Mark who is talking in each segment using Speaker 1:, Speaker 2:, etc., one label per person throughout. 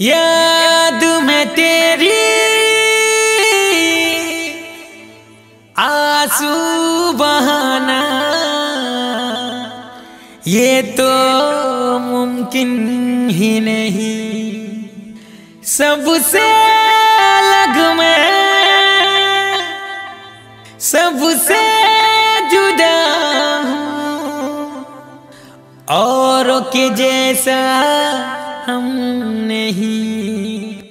Speaker 1: याद में तेरी, आँसू बहाना। ये तो मुमकिन ही नहीं। सबसे अलग मैं, सबसे जुदा हूँ। औरों के जैसा हम नहीं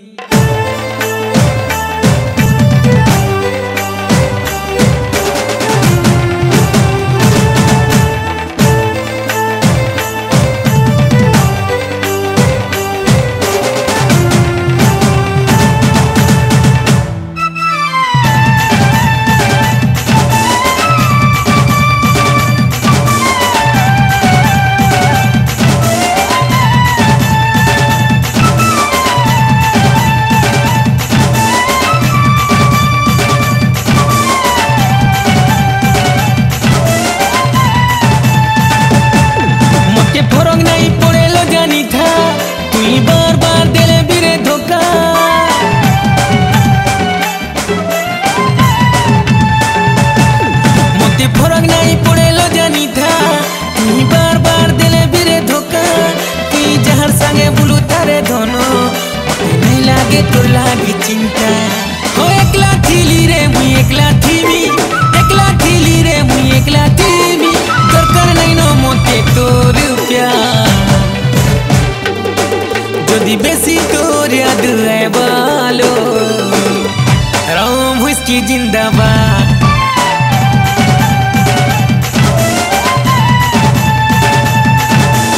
Speaker 1: ফরক নাই পড়েলো জানি থা, তুই বারবার দিলে বিরে ধোকা। মতে ফরক নাই পড়েলো জানি থা, তুই বারবার দিলে বিরে ধোকা। তুই যাহার সঙ্গে বুলু তারে ধন নাই লাগে তোর লাগে চিন্তা। دی بیسی توریا دلے بالو روم ہوس کی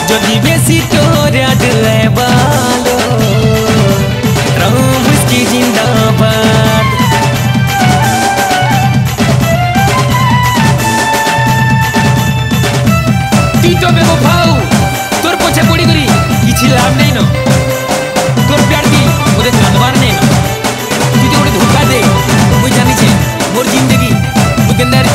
Speaker 1: যদি বেশি তোরা দিলে ভালো রাম হুইস্কি জিন্দাবাদ। তুই তো ভাউ, তোর পছে পড়ি করি কিছু লাভ নেই না। को प्यार की उन्हें धोखा दे मुझे जानी चाहिए। मोर ज़िंदगी मुझे अंदर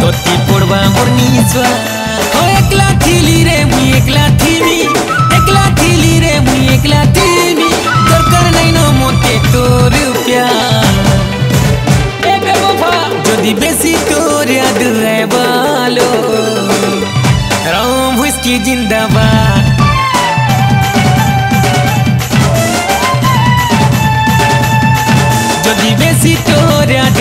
Speaker 1: তোতে পড়বা মোর ও একলা থিলি রে মুই একলা রাম হুইস্কি জিন্দাবাদ যদি বেশি তোর याद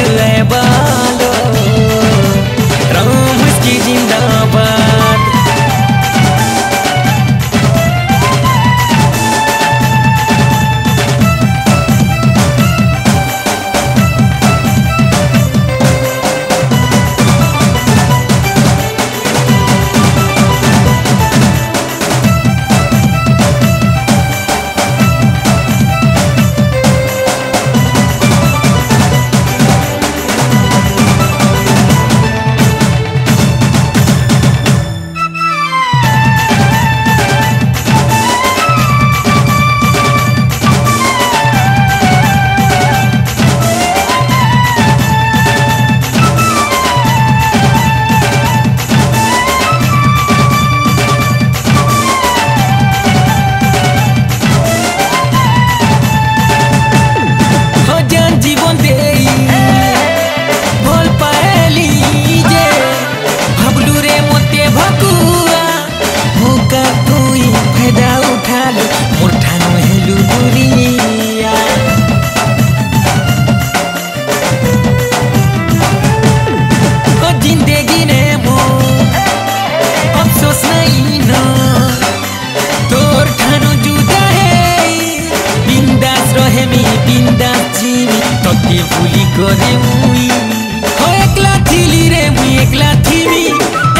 Speaker 1: দিন দাচিমি ততে ভুলি করে মুই ও একলা থিলি রে মুই একলা থিমি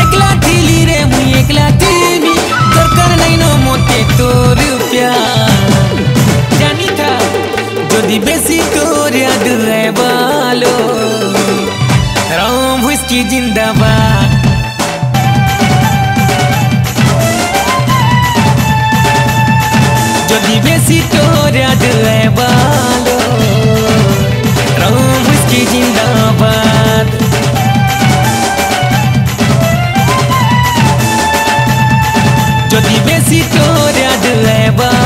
Speaker 1: একলা থিলি রে মুই একলা থিমি দরকার নাই ন মতে তোর প্যার জানি থা যদি বেশি তোর ইয়াদ রে বালো রাম হুইস্কি জিন্দাবাদ যদি বেশি তোর ইয়াদ রে বালো किसी तो याद